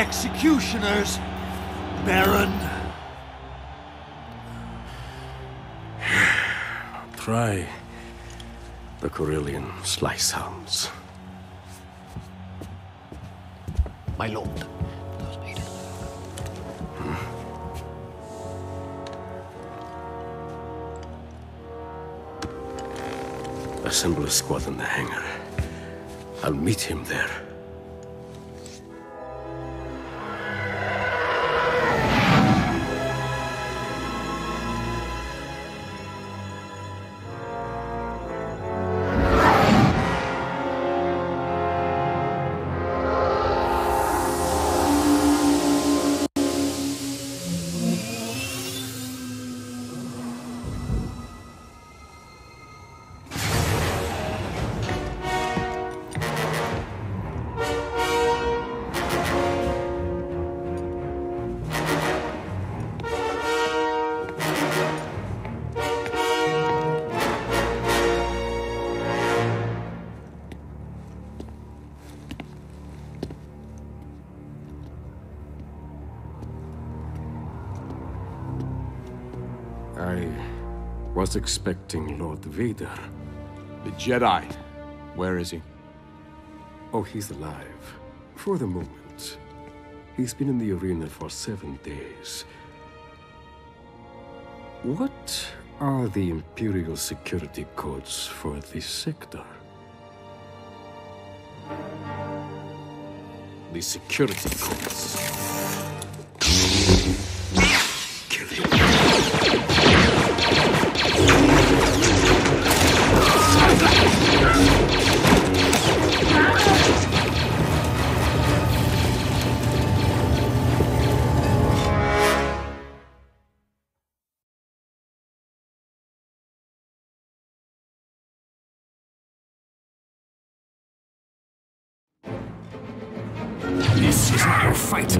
executioners, Baron. Try the Corellian slice hounds. My lord. Hmm? Assemble a squad in the hangar. I'll meet him there. Was expecting Lord Vader. The Jedi. Where is he? Oh, he's alive. For the moment. He's been in the arena for seven days. What are the Imperial security codes for this sector? The security codes. This is not your fight.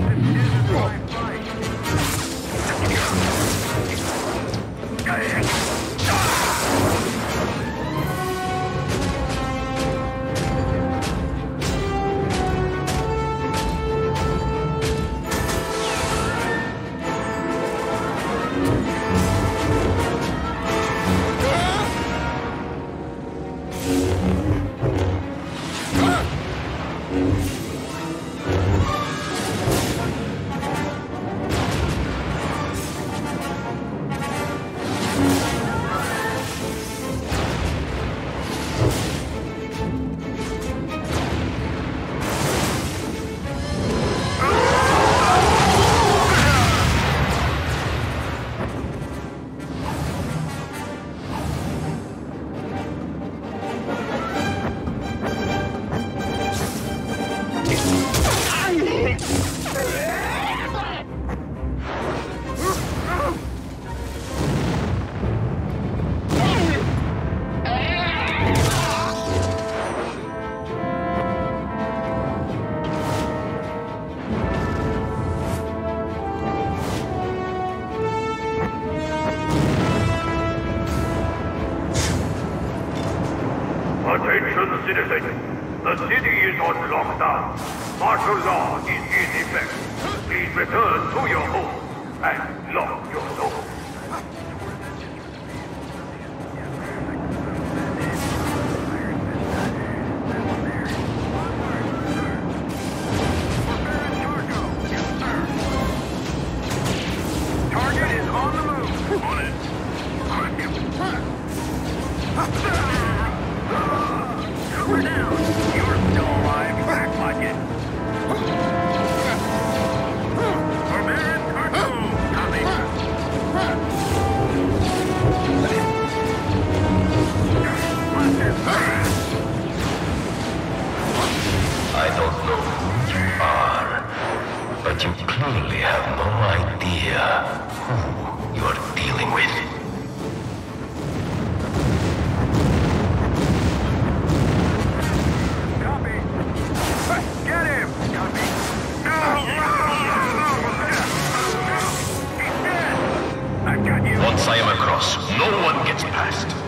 Gets past.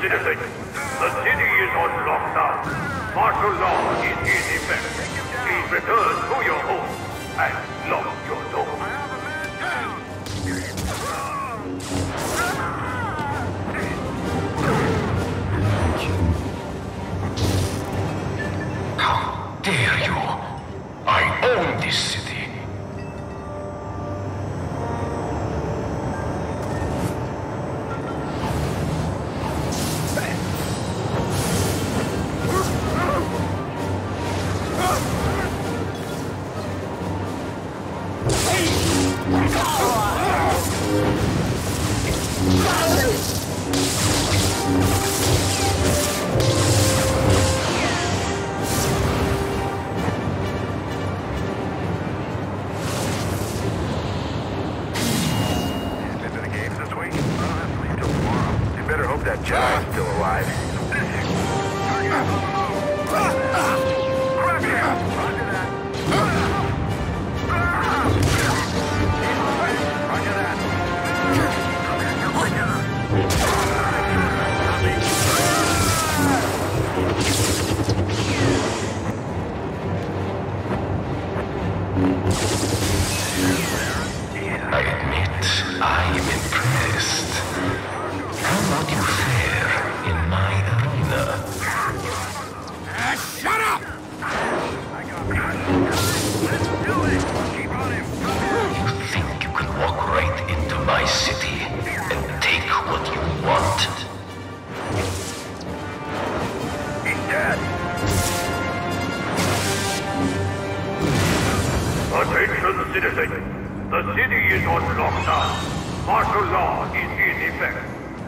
legitimate. The city is on lockdown. Martial law is in effect. Martial law is in effect.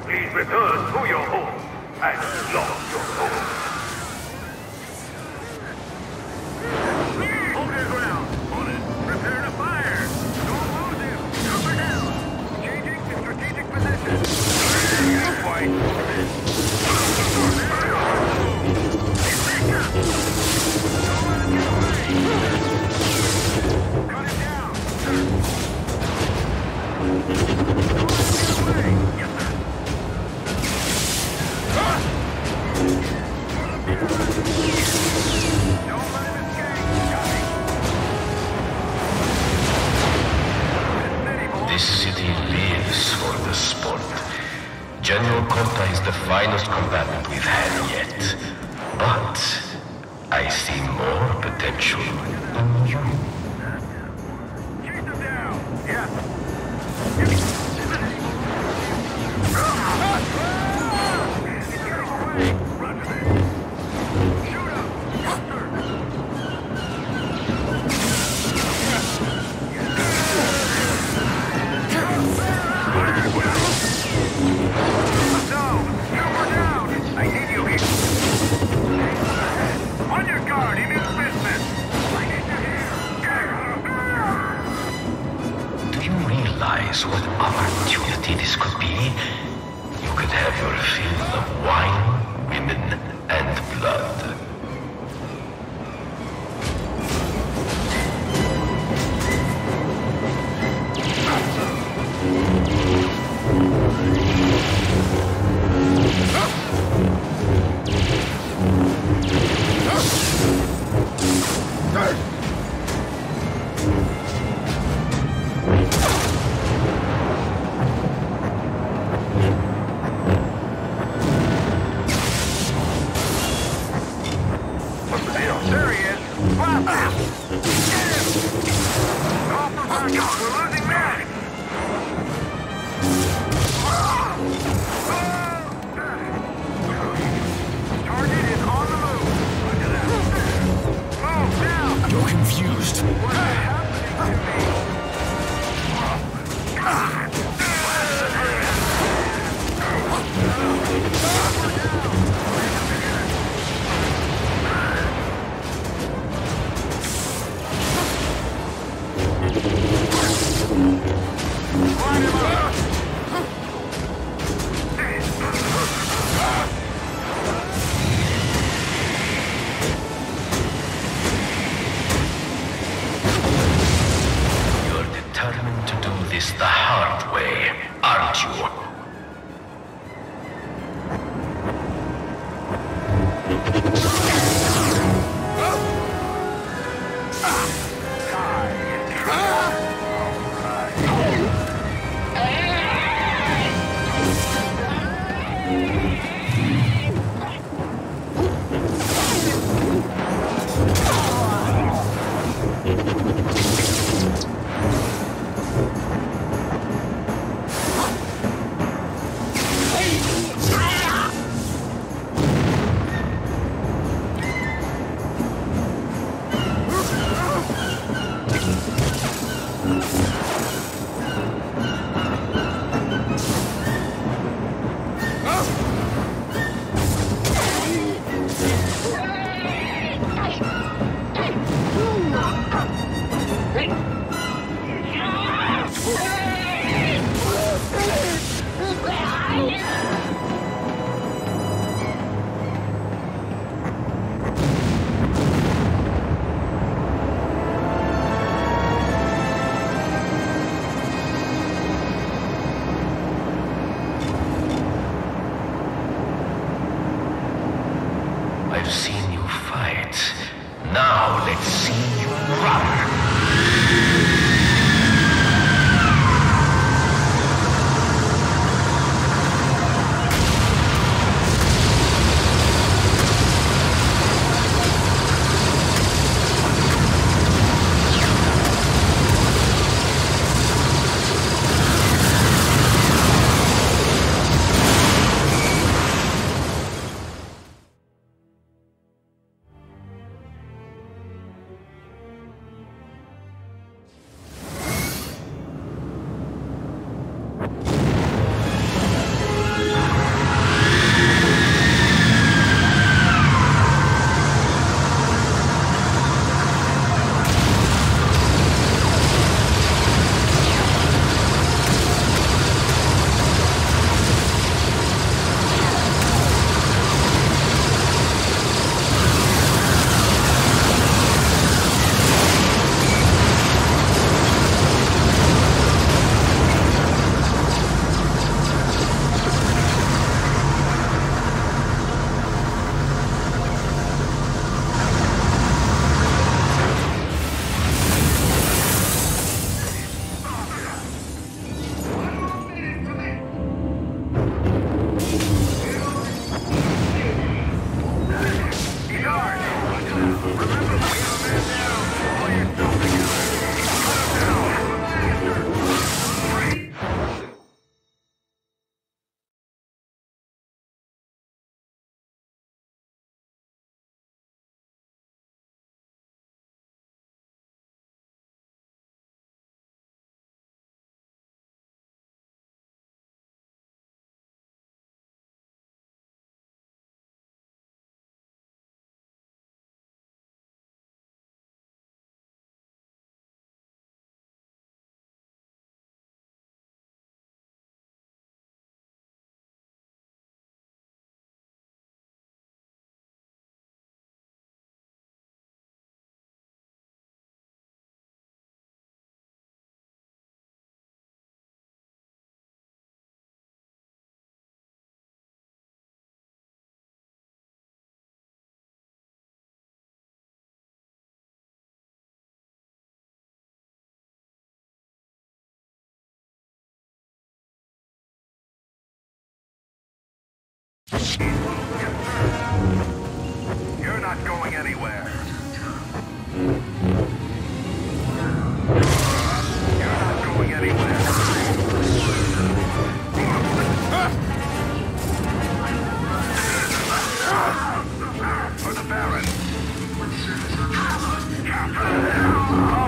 Please return to your homes and lock your doors. Is the finest combatant we've had yet. But I see more potential in you. You're not going anywhere. You're not going anywhere. For the Baron. Captain!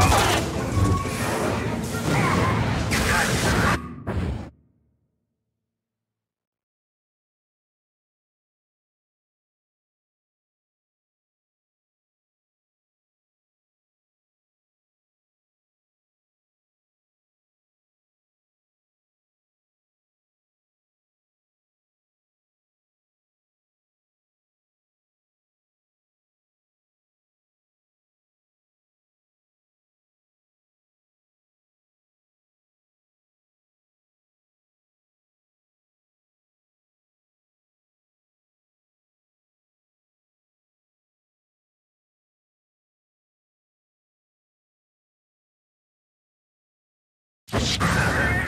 Bounty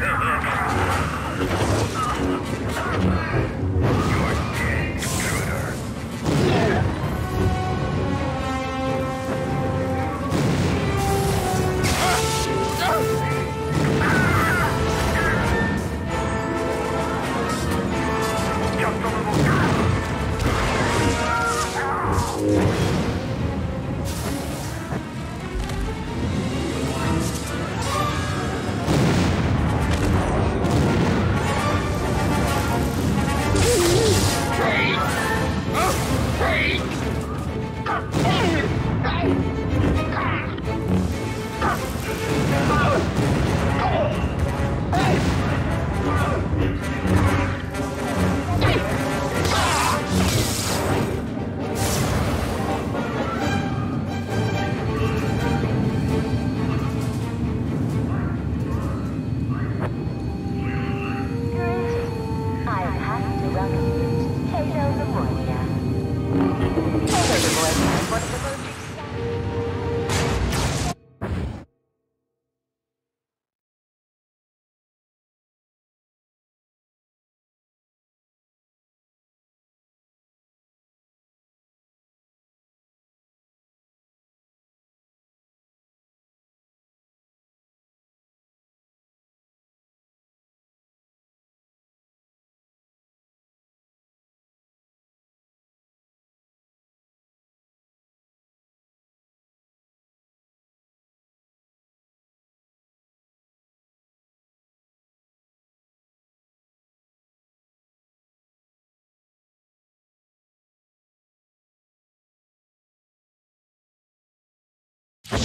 Ha ha ha!